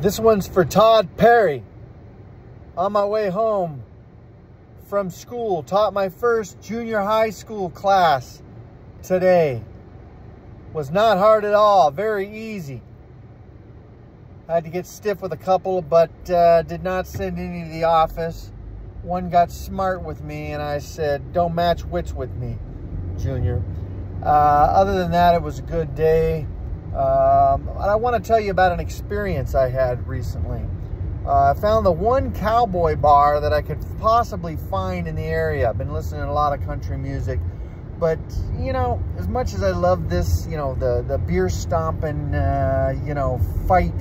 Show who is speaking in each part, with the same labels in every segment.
Speaker 1: This one's for Todd Perry. On my way home from school, taught my first junior high school class today. Was not hard at all, very easy. I had to get stiff with a couple, but uh, did not send any to the office. One got smart with me and I said, don't match wits with me, Junior. Uh, other than that, it was a good day. Um, I want to tell you about an experience I had recently. Uh, I found the one cowboy bar that I could possibly find in the area. I've been listening to a lot of country music, but you know, as much as I love this, you know, the the beer stomping, uh, you know, fight,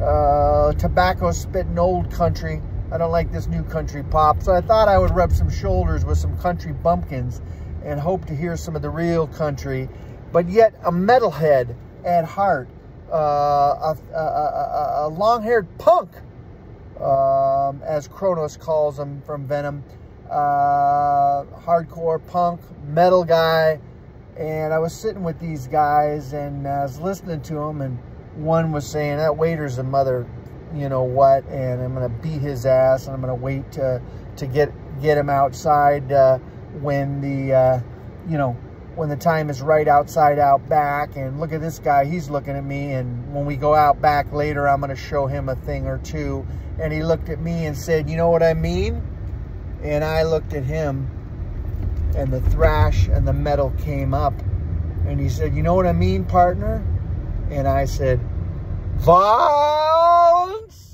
Speaker 1: uh, tobacco spitting old country. I don't like this new country pop, so I thought I would rub some shoulders with some country bumpkins and hope to hear some of the real country, but yet a metalhead at heart, uh, a, a, a, long-haired punk, um, as Cronos calls him from Venom, uh, hardcore punk, metal guy, and I was sitting with these guys and I was listening to them, and one was saying, that waiter's a mother, you know what, and I'm going to beat his ass, and I'm going to wait to, to get, get him outside uh, when the, uh, you know, when the time is right outside out back and look at this guy he's looking at me and when we go out back later I'm going to show him a thing or two. And he looked at me and said you know what I mean? And I looked at him and the thrash and the metal came up. And he said you know what I mean partner? And I said violence